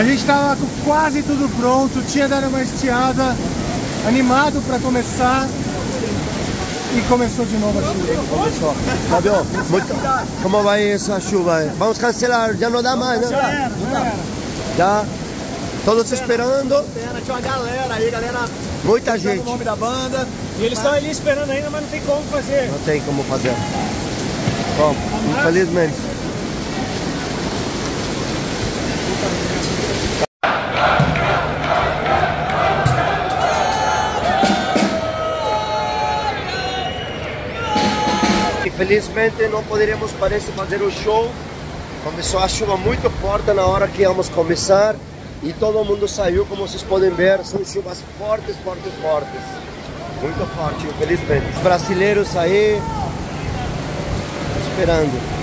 A gente estava com quase tudo pronto, tinha dado uma estiada, animado para começar. E começou de novo a chuva. Olha só. Fabio, muito... como vai essa chuva? Vamos cancelar, já não dá mais, né? Já era, já era. Já? Todos esperando. Tinha uma galera aí, galera Muita o gente. nome da banda. E eles estão ali esperando ainda, mas não tem como fazer. Não tem como fazer. Bom, infelizmente. Infelizmente não poderíamos parece fazer o show. Começou a chuva muito forte na hora que íamos começar e todo mundo saiu, como vocês podem ver, são chuvas fortes, fortes, fortes. Muito forte, infelizmente. Os brasileiros aí esperando.